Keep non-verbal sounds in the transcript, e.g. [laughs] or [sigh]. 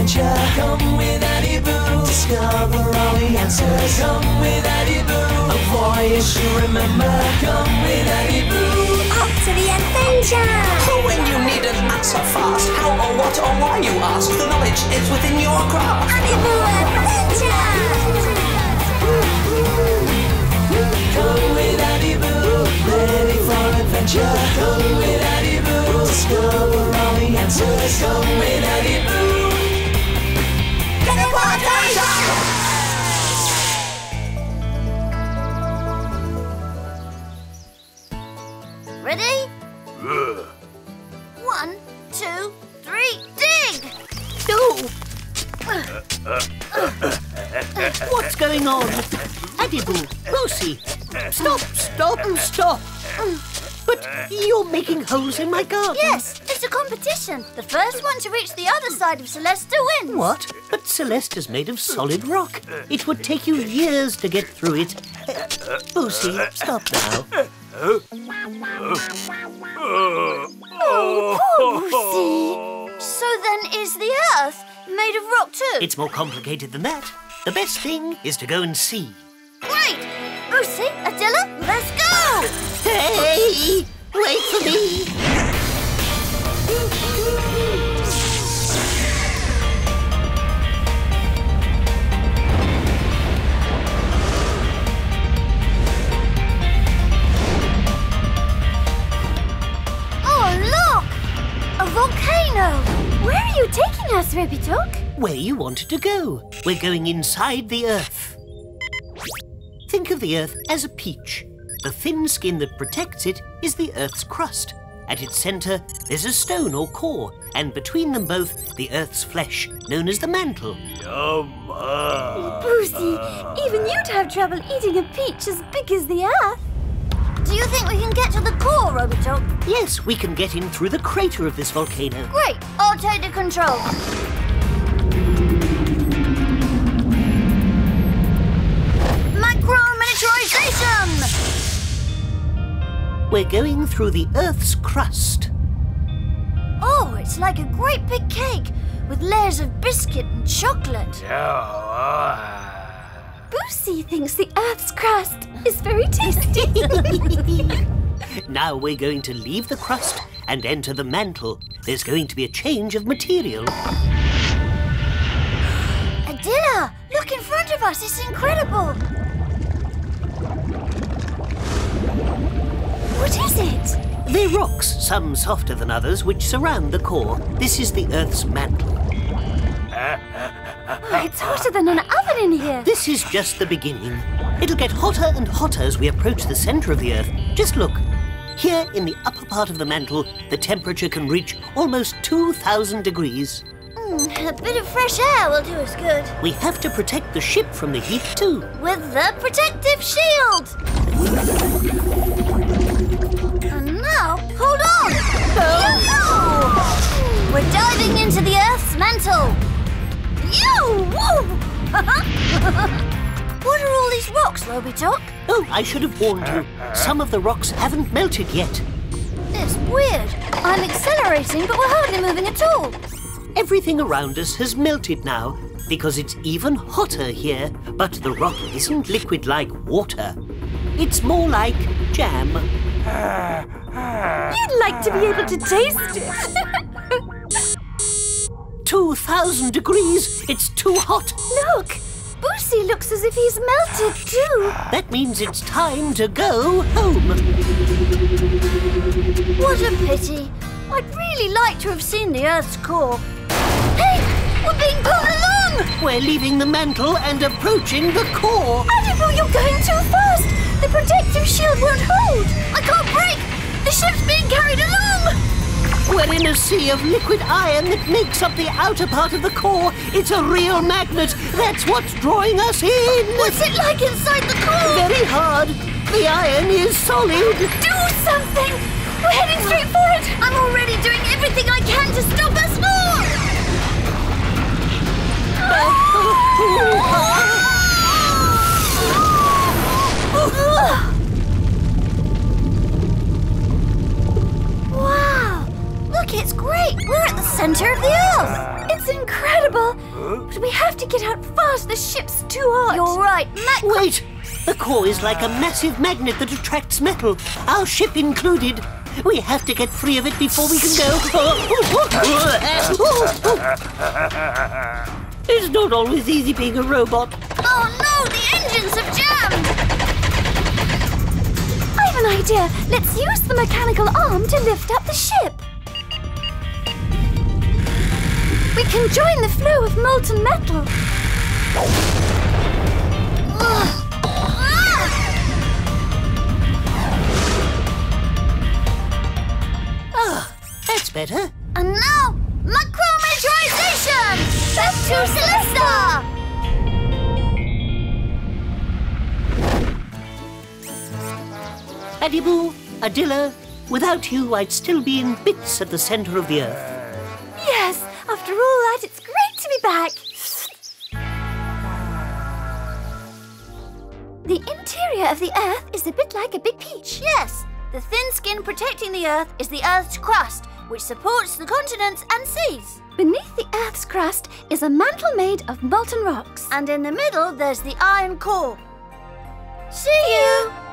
adventure. Come with Adiboo. Discover all the answers. Come with Adiboo. A voyage to remember. Come with Adiboo. Off to the adventure! Oh, when you need an answer fast, how or what or why you ask, the knowledge is within your grasp. Animal adventure! What's going on? Adiboo, Lucy, stop, stop, stop! But you're making holes in my garden. Yes, it's a competition. The first one to reach the other side of Celesta wins. What? But Celesta is made of solid rock. It would take you years to get through it. Uh, Lucy, stop now. Oh, poor Lucy. So then is the Earth made of rock too? It's more complicated than that. The best thing is to go and see. Great! Lucy, oh, Adela, let's go! Hey! Wait for me! Volcano! Where are you taking us, Robitoc? Where you wanted to go. We're going inside the Earth. Think of the Earth as a peach. The thin skin that protects it is the Earth's crust. At its centre, there's a stone or core, and between them both, the Earth's flesh, known as the mantle. Yum. Ah. Boozy, even you'd have trouble eating a peach as big as the Earth. Get to the core, Ruby Yes, we can get in through the crater of this volcano. Great, I'll take the control. Macro miniaturization! We're going through the Earth's crust. Oh, it's like a great big cake with layers of biscuit and chocolate. Boosie thinks the Earth's crust is very tasty. [laughs] [laughs] Now we're going to leave the crust and enter the mantle. There's going to be a change of material. Adila, look in front of us. It's incredible. What is it? They're rocks, some softer than others, which surround the core. This is the Earth's mantle. Oh, it's hotter than an oven in here. This is just the beginning. It'll get hotter and hotter as we approach the center of the Earth. Just look. Here in the upper part of the mantle, the temperature can reach almost 2,000 degrees. Mm, a bit of fresh air will do us good. We have to protect the ship from the heat too. With the protective shield. And now, hold on. Yoo-hoo! We're diving into the Earth's mantle. You! [laughs] what are all these rocks, Robitoc? Oh, I should have warned you. Some of the rocks haven't melted yet. It's weird. I'm accelerating, but we're hardly moving at all. Everything around us has melted now because it's even hotter here. But the rock isn't liquid like water. It's more like jam. You'd like to be able to taste it. [laughs] 2,000 degrees! It's too hot! Look, Boosie looks as if he's melted too. That means it's time to go home. What a pity. I'd really like to have seen the Earth's core. Hey, we're being pulled along! We're leaving the mantle and approaching the core. Adible, you're going too fast! The protective shield won't hold! I can't brake! The ship's being carried along! We're in a sea of liquid iron that makes up the outer part of the core. It's a real magnet. That's what's drawing us in. What's it like inside the core? Very hard. The iron is solid. Do something! We're heading straight for it! I'm already doing everything I can to stop us Wow! Look, it's great! We're at the center of the Earth! It's incredible. But we have to get out fast. The ship's too hot. You're right. Mac. Wait! The core is like a massive magnet that attracts metal, our ship included. We have to get free of it before we can go. [laughs] It's not always easy being a robot. Oh no, the engines have jammed. I have an idea. Let's use the mechanical arm to lift up the ship. We can join the flow of molten metal. Ugh. Ah! Ah, that's better. And now, macrometerization! Back to Celesta! Adiboo, Adilla, without you, I'd still be in bits at the center of the earth. After all that, it's great to be back. The interior of the Earth is a bit like a big peach. Yes, the thin skin protecting the Earth is the Earth's crust, which supports the continents and seas. Beneath the Earth's crust is a mantle made of molten rocks. And in the middle, there's the iron core. See you!